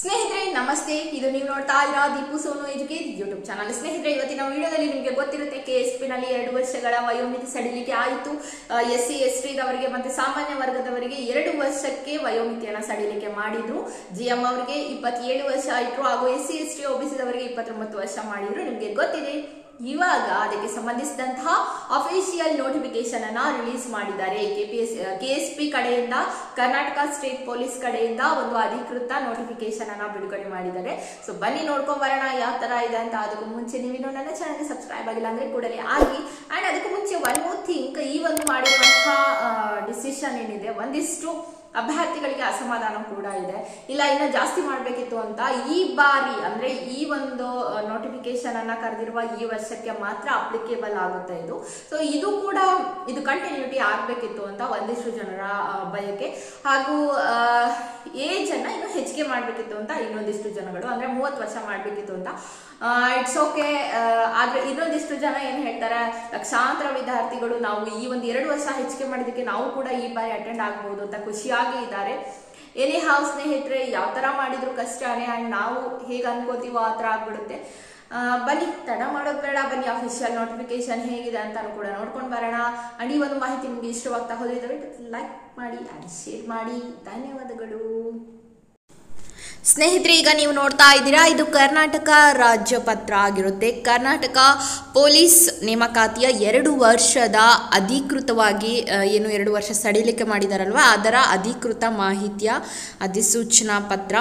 ಸ್ನೇಹಿತರೆ, ನಮಸ್ತೆ. ಇದು ನೀವು ನೋಡ್ತಾ ಇರೋ Deepu Sonu educate YouTube channel. ಸ್ನೇಹಿತರೆ, ಇವತ್ತಿನ ವಿಡಿಯೋದಲ್ಲಿ ನಿಮಗೆ ಗೊತ್ತಿರುತ್ತೆ ಕೆ ಎಸ್ ಪಿ ನಲ್ಲಿ ಎರಡು ವರ್ಷಗಳ ವಯೋಮಿತಿ ಸಡಿಲಿಕೆ ಆಯಿತು. ಎಸ್ ಸಿ ಎಸ್ ಟಿದವರಿಗೆ ಮತ್ತೆ ಸಾಮಾನ್ಯ ವರ್ಗದವರಿಗೆ ಎರಡು ವರ್ಷಕ್ಕೆ ವಯೋಮಿತಿಯನ್ನು ಸಡಿಲಿಕೆ ಮಾಡಿದ್ರು. ಜಿ ಎಂ ಅವರಿಗೆ ಇಪ್ಪತ್ತೇಳು ವರ್ಷ ಆಯಿತು ಹಾಗೂ ಎಸ್ ಸಿ ಎಸ್ ಟಿ ಒಬಿಸಿದವರಿಗೆ ಇಪ್ಪತ್ತೊಂಬತ್ತು ವರ್ಷ ಮಾಡಿದ್ರು. ನಿಮಗೆ ಗೊತ್ತಿದೆ ಇವಾಗ ಅದಕ್ಕೆ ಸಂಬಂಧಿಸಿದಂತಹ ಅಫಿಷಿಯಲ್ ನೋಟಿಫಿಕೇಶನ್ ಅನ್ನ ರಿಲೀಸ್ ಮಾಡಿದ್ದಾರೆ ಕೆಪಿಎಸ್ ಕೆಎಸ್ಪಿ ಕಡೆಯಿಂದ, ಕರ್ನಾಟಕ ಸ್ಟೇಟ್ ಪೊಲೀಸ್ ಕಡೆಯಿಂದ ಒಂದು ಅಧಿಕೃತ ನೋಟಿಫಿಕೇಶನ್ ಅನ್ನ ಬಿಡುಗಡೆ ಮಾಡಿದ್ದಾರೆ. ಸೊ ಬನ್ನಿ ನೋಡ್ಕೊಂಡ್ ಬರೋಣ ಯಾವ ತರ ಇದೆ ಅಂತ. ಅದಕ್ಕೂ ಮುಂಚೆ ನೀವಿನ್ನು ನನ್ನ ಚಾನಲ್ಗೆ ಸಬ್ಸ್ಕ್ರೈಬ್ ಆಗಿಲ್ಲ ಅಂದ್ರೆ ಕೂಡಲೇ ಆಗಿ. ಅಂಡ್ ಅದಕ್ಕೂ ಮುಂಚೆ ಒನ್ ಮೋರ್ ಥಿಂಕ್ ಈ ಒಂದು ಮಾಡಿರುವಂತಹ ಡಿಸಿಷನ್ ಏನಿದೆ, ಒಂದಿಷ್ಟು ಅಭ್ಯರ್ಥಿಗಳಿಗೆ ಅಸಮಾಧಾನ ಕೂಡ ಇದೆ. ಇಲ್ಲ, ಇನ್ನ ಜಾಸ್ತಿ ಮಾಡ್ಬೇಕಿತ್ತು ಅಂತ ಈ ಬಾರಿ, ಅಂದ್ರೆ ಈ ಒಂದು ನೋಟಿಫಿಕೇಶನ್ ಅನ್ನ ಕರೆದಿರುವ ಈ ವರ್ಷಕ್ಕೆ ಮಾತ್ರ ಅಪ್ಲಿಕೇಬಲ್ ಆಗುತ್ತೆ ಇದು. ಸೊ ಇದು ಕೂಡ ಇದು ಕಂಟಿನ್ಯೂಟಿ ಆಗ್ಬೇಕಿತ್ತು ಅಂತ ಒಂದಿಷ್ಟು ಜನರ ಬಯಕೆ. ಹಾಗೂ ಏಜ್ ಅನ್ನ ಇನ್ನು ಹೆಚ್ಚಿಗೆ ಮಾಡ್ಬೇಕಿತ್ತು ಅಂತ ಇನ್ನೊಂದಿಷ್ಟು ಜನಗಳು, ಅಂದ್ರೆ ಮೂವತ್ತು ವರ್ಷ ಮಾಡ್ಬೇಕಿತ್ತು ಅಂತ. ಇಟ್ಸ್ ಓಕೆ ಆದ್ರೆ ಇನ್ನೊಂದಿಷ್ಟು ಜನ ಏನ್ ಹೇಳ್ತಾರೆ, ಲಕ್ಷಾಂತರ ವಿದ್ಯಾರ್ಥಿಗಳು ನಾವು ಈ ಒಂದು ಎರಡು ವರ್ಷ ಹೆಚ್ಚಿಗೆ ಮಾಡಿದಕ್ಕೆ ನಾವು ಕೂಡ ಈ ಬಾರಿ ಅಟೆಂಡ್ ಆಗ್ಬಹುದು ಅಂತ ಖುಷಿಯಾಗಿ ಇದ್ದಾರೆ. ಎನಿ ಹಾವ್ ಸ್ನೇಹಿತರೆ, ಯಾವ ತರ ಮಾಡಿದ್ರು ಕಷ್ಟನೇ ಅಂಡ್ ನಾವು ಹೇಗೆ ಅನ್ಕೋತೀವೋ ಆ ತರ ಆಗ್ಬಿಡುತ್ತೆ. ಬನ್ನಿ, ತಡ ಮಾಡೋದು ಬೇಡ, ಬನ್ನಿ ಅಫಿಷಿಯಲ್ ನೋಟಿಫಿಕೇಶನ್ ಹೇಗಿದೆ ಅಂತ ಕೂಡ ನೋಡ್ಕೊಂಡು ಬರೋಣ. ಅಂಡ್ ಈ ಒಂದು ಮಾಹಿತಿ ನಿಮ್ಗೆ ಇಷ್ಟವಾಗ್ತಾ ಹೋದ್ರೆ ಲೈಕ್ ಮಾಡಿ ಅಂಡ್ ಶೇರ್ ಮಾಡಿ. ಧನ್ಯವಾದಗಳು. ಸ್ನೇಹಿತರೆ, ಈಗ ನೀವು ನೋಡ್ತಾ ಇದ್ದೀರಾ, ಇದು ಕರ್ನಾಟಕ ರಾಜ್ಯ ಪತ್ರ ಆಗಿರುತ್ತೆ. ಕರ್ನಾಟಕ ಪೊಲೀಸ್ ನೇಮಕಾತಿಯ ಎರಡು ವರ್ಷದ ಅಧಿಕೃತವಾಗಿ ಏನು ಎರಡು ವರ್ಷ ಸಡಿಲಿಕೆ ಮಾಡಿದಾರಲ್ವ, ಅದರ ಅಧಿಕೃತ ಮಾಹಿತಿಯ ಅಧಿಸೂಚನಾ ಪತ್ರ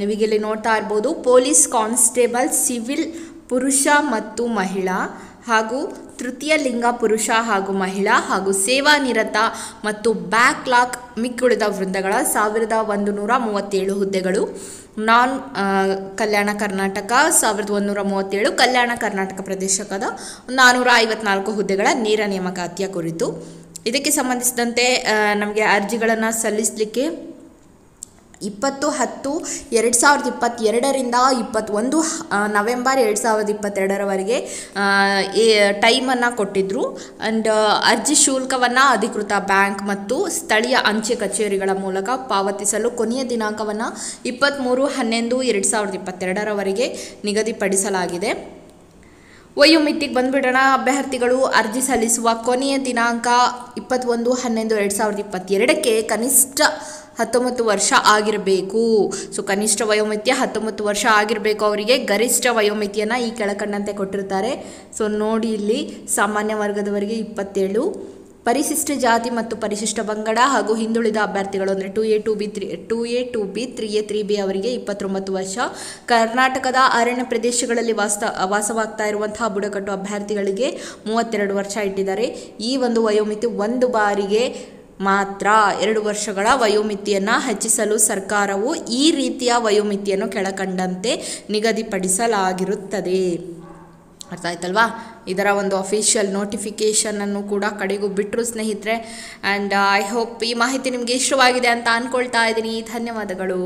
ನೀವೀಗಿಲ್ಲಿ ನೋಡ್ತಾ ಇರ್ಬೋದು. ಪೊಲೀಸ್ ಕಾನ್ಸ್ಟೇಬಲ್, ಸಿವಿಲ್, ಪುರುಷ ಮತ್ತು ಮಹಿಳಾ. ಹಾಗೂ ತೃತೀಯ ಲಿಂಗ ಪುರುಷ ಹಾಗೂ ಮಹಿಳಾ ಹಾಗೂ ಸೇವಾ ನಿರತ ಮತ್ತು ಬ್ಯಾಕ್ಲಾಕ್ ಮಿಕ್ಕುಳಿದ ವೃಂದಗಳ ಸಾವಿರದ ಒಂದು ನೂರ ಮೂವತ್ತೇಳು ಹುದ್ದೆಗಳು. ನಾನ್ ಕಲ್ಯಾಣ ಕರ್ನಾಟಕ ಸಾವಿರದ ಒಂದೂರ ಮೂವತ್ತೇಳು ಕಲ್ಯಾಣ ಕರ್ನಾಟಕ ಪ್ರದೇಶಕದ ನಾನ್ನೂರ ಐವತ್ನಾಲ್ಕು ಹುದ್ದೆಗಳ ನೇರ ನೇಮಕಾತಿಯ ಕುರಿತು. ಇದಕ್ಕೆ ಸಂಬಂಧಿಸಿದಂತೆ ನಮಗೆ ಅರ್ಜಿಗಳನ್ನು ಸಲ್ಲಿಸಲಿಕ್ಕೆ ಇಪ್ಪತ್ತು ಹತ್ತು ಎರಡು ಸಾವಿರದ ಇಪ್ಪತ್ತೆರಡರಿಂದ ಇಪ್ಪತ್ತೊಂದು ನವೆಂಬರ್ ಎರಡು ಸಾವಿರದ ಇಪ್ಪತ್ತೆರಡರವರೆಗೆ ಟೈಮನ್ನು ಕೊಟ್ಟಿದ್ದರು ಆ್ಯಂಡ್ ಅರ್ಜಿ ಶುಲ್ಕವನ್ನು ಅಧಿಕೃತ ಬ್ಯಾಂಕ್ ಮತ್ತು ಸ್ಥಳೀಯ ಅಂಚೆ ಕಚೇರಿಗಳ ಮೂಲಕ ಪಾವತಿಸಲು ಕೊನೆಯ ದಿನಾಂಕವನ್ನು ಇಪ್ಪತ್ತ್ಮೂರು, ಹನ್ನೊಂದು, ಎರಡು ಸಾವಿರದ ಇಪ್ಪತ್ತೆರಡರವರೆಗೆ ನಿಗದಿಪಡಿಸಲಾಗಿದೆ. ವಯೋಮಿತಿಗೆ ಬಂದ್ಬಿಡೋಣ. ಅಭ್ಯರ್ಥಿಗಳು ಅರ್ಜಿ ಸಲ್ಲಿಸುವ ಕೊನೆಯ ದಿನಾಂಕ ಇಪ್ಪತ್ತೊಂದು, ಹನ್ನೊಂದು, ಎರಡು ಸಾವಿರದ ಇಪ್ಪತ್ತೆರಡಕ್ಕೆ ಕನಿಷ್ಠ ಹತ್ತೊಂಬತ್ತು ವರ್ಷ ಆಗಿರಬೇಕು. ಸೊ, ಕನಿಷ್ಠ ವಯೋಮಿತಿಯ ಹತ್ತೊಂಬತ್ತು ವರ್ಷ ಆಗಿರಬೇಕು ಅವರಿಗೆ. ಗರಿಷ್ಠ ವಯೋಮಿತಿಯನ್ನು ಈ ಕೆಳಕಂಡಂತೆ ಕೊಟ್ಟಿರ್ತಾರೆ. ಸೊ, ನೋಡಿ ಇಲ್ಲಿ ಸಾಮಾನ್ಯ ವರ್ಗದವರಿಗೆ ಇಪ್ಪತ್ತೇಳು. ಪರಿಶಿಷ್ಟ ಜಾತಿ ಮತ್ತು ಪರಿಶಿಷ್ಟ ಪಂಗಡ ಹಾಗೂ ಹಿಂದುಳಿದ ಅಭ್ಯರ್ಥಿಗಳು ಅಂದರೆ two A two B three two A two B three A three B ಅವರಿಗೆ ಇಪ್ಪತ್ತೊಂಬತ್ತು ವರ್ಷ. ಕರ್ನಾಟಕದ ಅರಣ್ಯ ಪ್ರದೇಶಗಳಲ್ಲಿ ವಾಸ ವಾಸವಾಗ್ತಾ ಇರುವಂತಹ ಬುಡಕಟ್ಟು ಅಭ್ಯರ್ಥಿಗಳಿಗೆ ಮೂವತ್ತೆರಡು ವರ್ಷ ಇಟ್ಟಿದ್ದಾರೆ. ಈ ಒಂದು ವಯೋಮಿತಿ ಒಂದು ಬಾರಿಗೆ ಮಾತ್ರ ಎರಡು ವರ್ಷಗಳ ವಯೋಮಿತಿಯನ್ನು ಹೆಚ್ಚಿಸಲು ಸರ್ಕಾರವು ಈ ರೀತಿಯ ವಯೋಮಿತಿಯನ್ನು ಕೆಳಕಂಡಂತೆ ನಿಗದಿಪಡಿಸಲಾಗಿರುತ್ತದೆ. ಅರ್ಥ ಆಯ್ತಲ್ವಾ? ಇದರ ಒಂದು ಅಫಿಷಿಯಲ್ ನೋಟಿಫಿಕೇಷನನ್ನು ಕೂಡ ಕಡೆಗೂ ಬಿಟ್ಟರು ಸ್ನೇಹಿತರೆ. ಆ್ಯಂಡ್ ಐ ಹೋಪ್ ಈ ಮಾಹಿತಿ ನಿಮಗೆ ಇಷ್ಟವಾಗಿದೆ ಅಂತ ಅಂದ್ಕೊಳ್ತಾ ಇದ್ದೀನಿ. ಧನ್ಯವಾದಗಳು.